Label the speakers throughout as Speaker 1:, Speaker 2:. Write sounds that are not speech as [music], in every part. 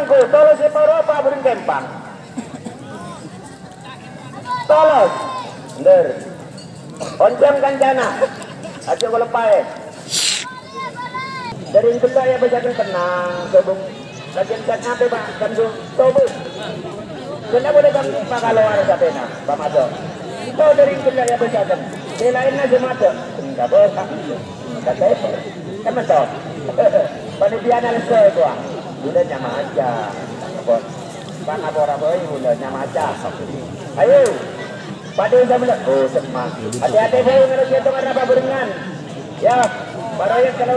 Speaker 1: mangku, tolos si paro apa burin kempang. Tolos. Nder. Oncam kancana. Aja kalau pae. Dari kita ya bisa tenang, sebung Lagian kan apa pak, kan tu, tahu Kenapa boleh pak kalau ada siapa nak, pak Mato? Kau dari kita ya kan, lain aja Mato. Enggak boleh, kata apa? Kan Mato. [laughs] Panitia analis itu udah nyama aja. Pak Abora boy udah nyama aja. Ayo, pada yang bilang, oh semak. Hati-hati boy, nggak ada hitungan apa berengan. Ya, para yang kalau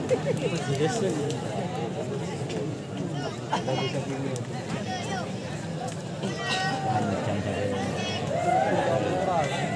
Speaker 1: 不直接是。你嗯好的谢的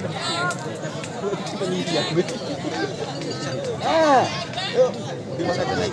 Speaker 1: untuk ini, masa tembak.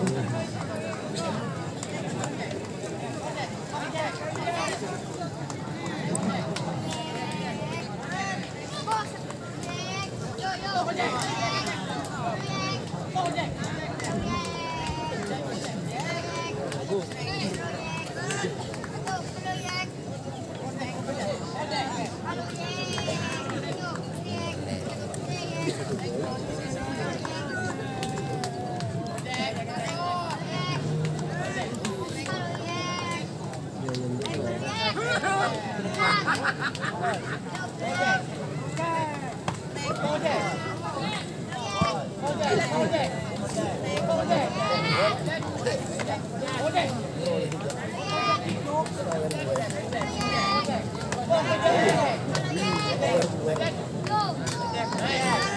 Speaker 1: Go!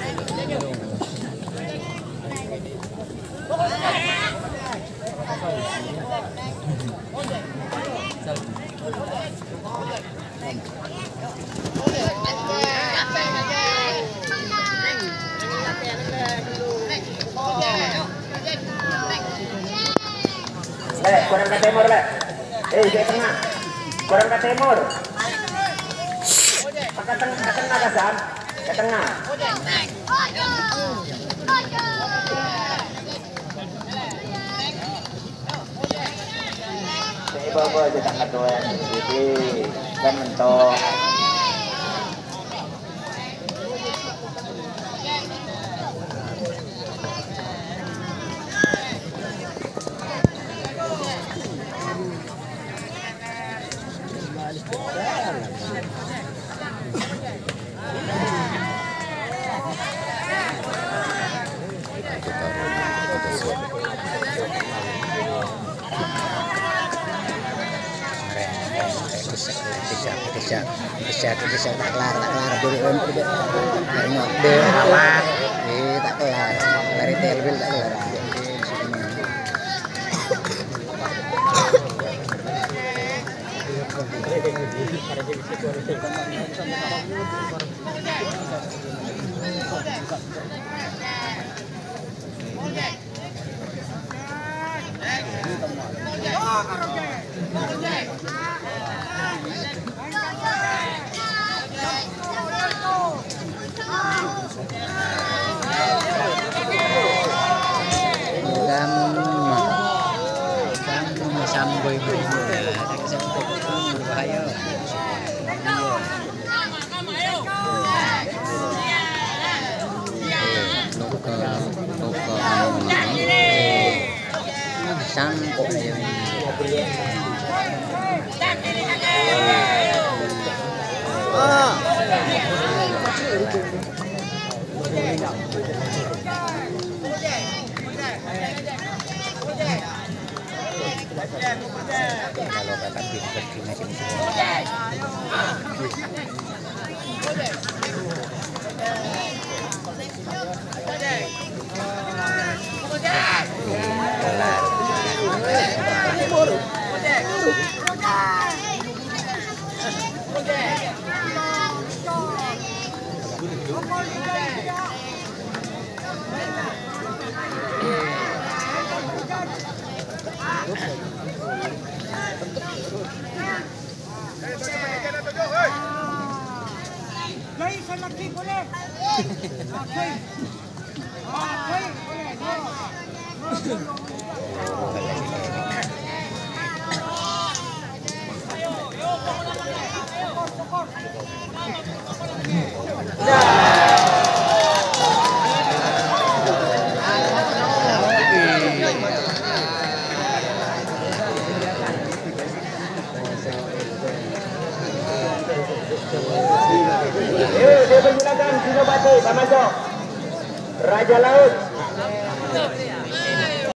Speaker 1: Koran ke timur, Pak. Eh, ke tengah. Koran ke timur. Ke tengah, ke tengah, Kak Sam. Ke tengah. Saya bawa aja. Jadi, kan mentok.
Speaker 2: Kisah, kisah, kisah tak kelar, tak kelar. Dulu tidak dari mobil, awak, eh tak kelar. Dari telbil tak kelar.
Speaker 3: sáng cổ này
Speaker 1: Hãy subscribe cho Lakshmi बोले Yeah. Vai lá,